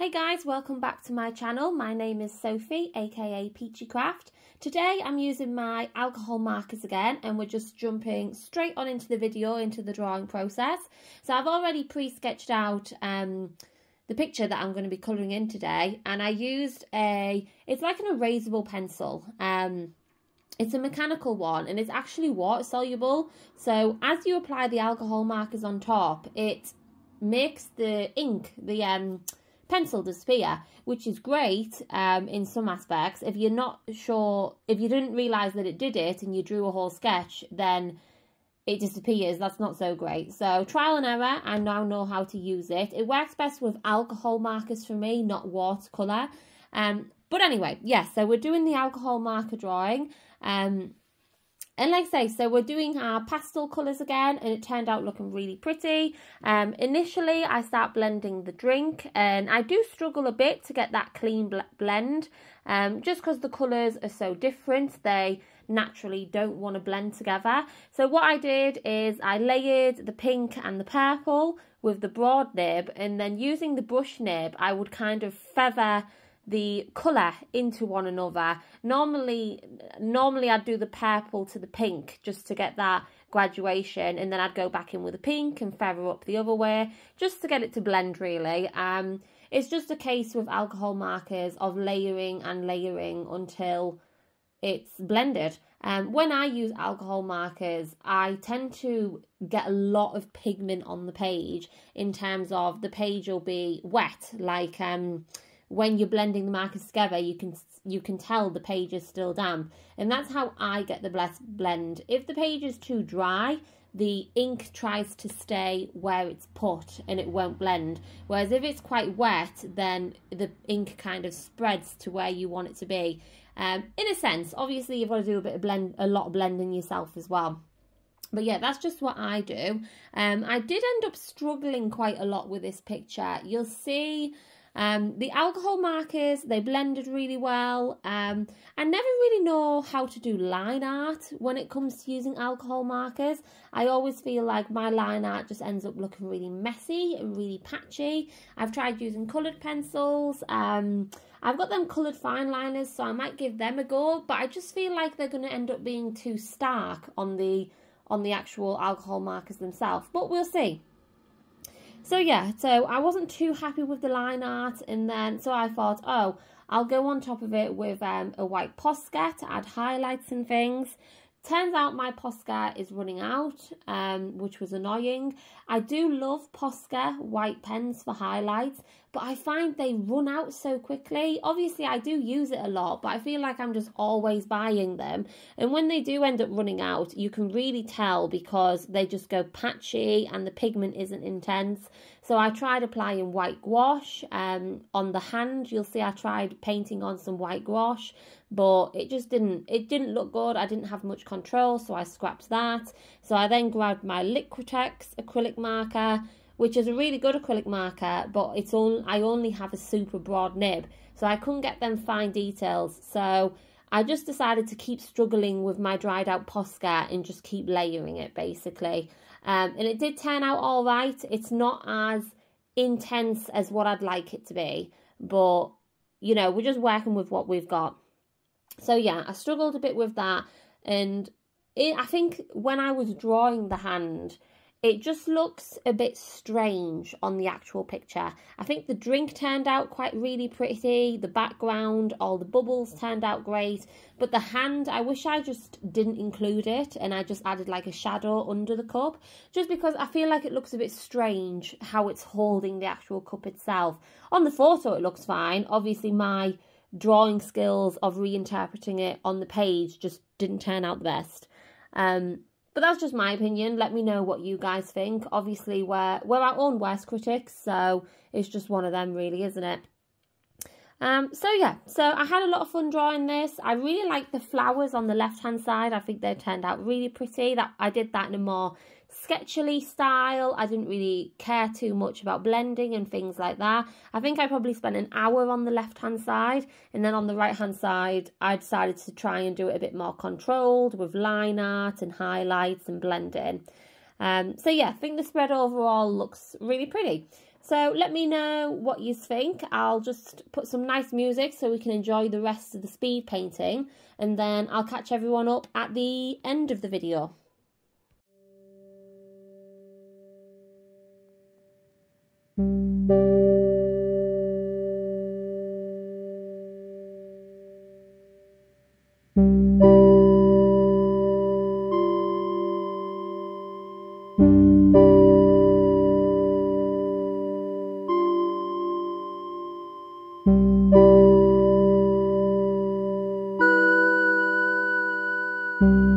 Hey guys, welcome back to my channel. My name is Sophie, aka Peachy Kraft. Today I'm using my alcohol markers again and we're just jumping straight on into the video, into the drawing process. So I've already pre-sketched out um, the picture that I'm going to be colouring in today and I used a, it's like an erasable pencil. Um, it's a mechanical one and it's actually water soluble. So as you apply the alcohol markers on top, it makes the ink, the um, pencil disappear, which is great um, in some aspects. If you're not sure, if you didn't realise that it did it and you drew a whole sketch, then it disappears. That's not so great. So trial and error, I now know how to use it. It works best with alcohol markers for me, not watercolour. Um, but anyway, yes, so we're doing the alcohol marker drawing. Um, and like I say, so we're doing our pastel colours again and it turned out looking really pretty. Um, initially, I start blending the drink and I do struggle a bit to get that clean bl blend um, just because the colours are so different. They naturally don't want to blend together. So what I did is I layered the pink and the purple with the broad nib and then using the brush nib, I would kind of feather the colour into one another. Normally, normally I'd do the purple to the pink just to get that graduation and then I'd go back in with the pink and feather up the other way just to get it to blend really. Um, it's just a case with alcohol markers of layering and layering until it's blended. Um, when I use alcohol markers, I tend to get a lot of pigment on the page in terms of the page will be wet, like um, when you're blending the markers together, you can you can tell the page is still damp. And that's how I get the blend. If the page is too dry, the ink tries to stay where it's put and it won't blend. Whereas if it's quite wet, then the ink kind of spreads to where you want it to be. Um, in a sense, obviously you've got to do a bit of blend, a lot of blending yourself as well. But yeah, that's just what I do. Um, I did end up struggling quite a lot with this picture. You'll see um, the alcohol markers, they blended really well. Um, I never really know how to do line art when it comes to using alcohol markers. I always feel like my line art just ends up looking really messy and really patchy. I've tried using coloured pencils. Um, I've got them coloured fine liners, so I might give them a go, but I just feel like they're going to end up being too stark on the on the actual alcohol markers themselves, but we'll see. So yeah, so I wasn't too happy with the line art and then so I thought, oh, I'll go on top of it with um, a white Posca to add highlights and things. Turns out my Posca is running out, um, which was annoying. I do love Posca white pens for highlights, but I find they run out so quickly. Obviously, I do use it a lot, but I feel like I'm just always buying them. And when they do end up running out, you can really tell because they just go patchy and the pigment isn't intense. So I tried applying white gouache um, on the hand. You'll see I tried painting on some white gouache, but it just didn't, it didn't look good. I didn't have much control, so I scrapped that. So I then grabbed my Liquitex acrylic marker, which is a really good acrylic marker, but it's all I only have a super broad nib, so I couldn't get them fine details. So I just decided to keep struggling with my dried out Posca and just keep layering it basically. Um, and it did turn out all right. It's not as intense as what I'd like it to be, but you know, we're just working with what we've got. So yeah, I struggled a bit with that. And it, I think when I was drawing the hand, it just looks a bit strange on the actual picture. I think the drink turned out quite really pretty, the background, all the bubbles turned out great, but the hand, I wish I just didn't include it and I just added like a shadow under the cup, just because I feel like it looks a bit strange how it's holding the actual cup itself. On the photo it looks fine, obviously my drawing skills of reinterpreting it on the page just didn't turn out the best. Um, but that's just my opinion. Let me know what you guys think. Obviously, we're, we're our own worst critics, so it's just one of them really, isn't it? Um, so yeah, so I had a lot of fun drawing this. I really like the flowers on the left-hand side. I think they turned out really pretty. That I did that in a more sketchily style. I didn't really care too much about blending and things like that. I think I probably spent an hour on the left hand side and then on the right hand side I decided to try and do it a bit more controlled with line art and highlights and blending. Um, so yeah, I think the spread overall looks really pretty. So let me know what you think. I'll just put some nice music so we can enjoy the rest of the speed painting and then I'll catch everyone up at the end of the video. thank mm -hmm. you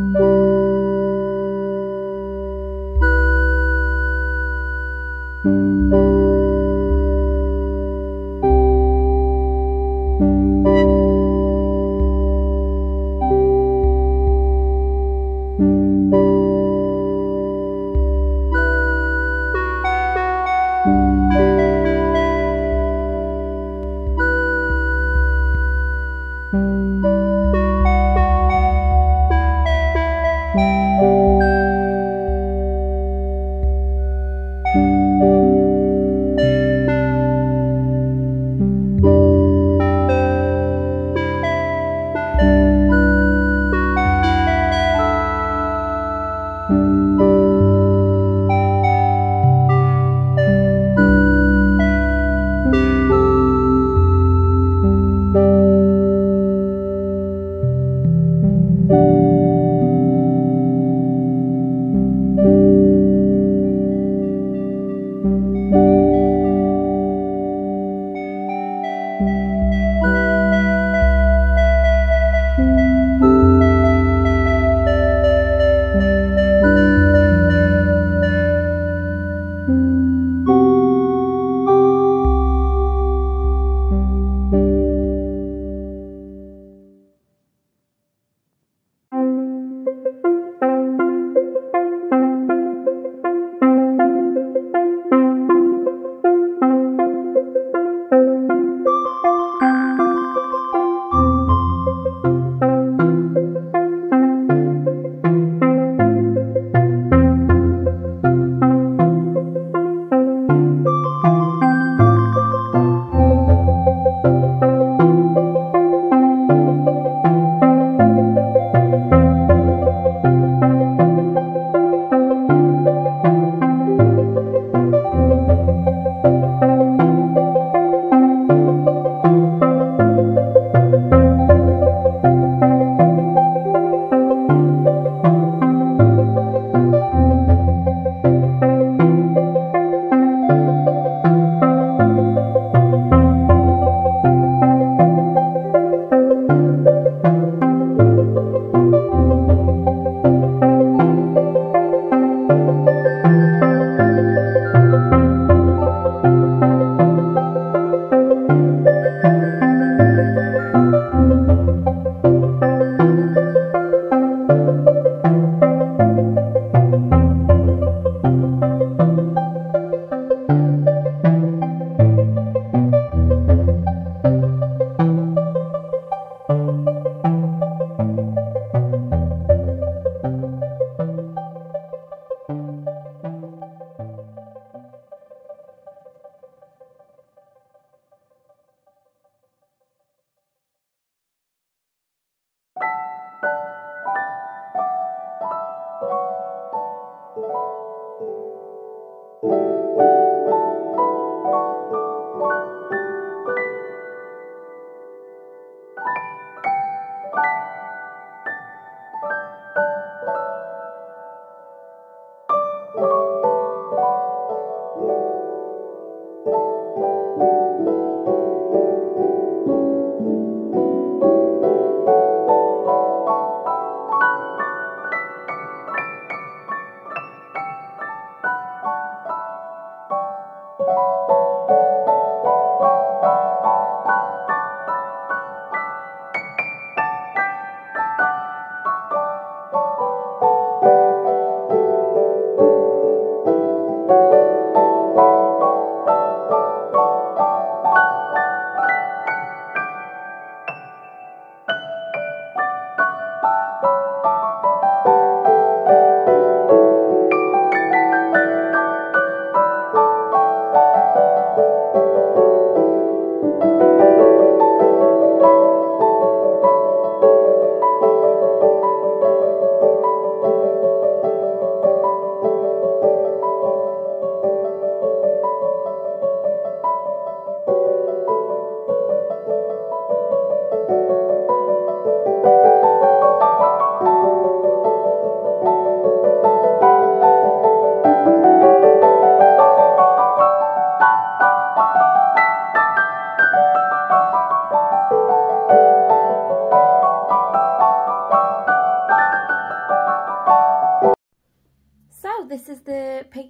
you.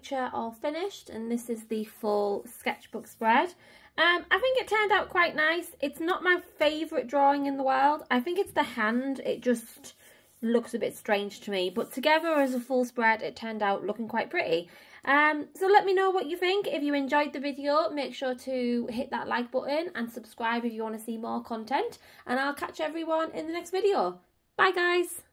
Picture all finished and this is the full sketchbook spread. Um, I think it turned out quite nice. It's not my favourite drawing in the world. I think it's the hand. It just looks a bit strange to me. But together as a full spread, it turned out looking quite pretty. Um, so let me know what you think. If you enjoyed the video, make sure to hit that like button and subscribe if you want to see more content. And I'll catch everyone in the next video. Bye guys!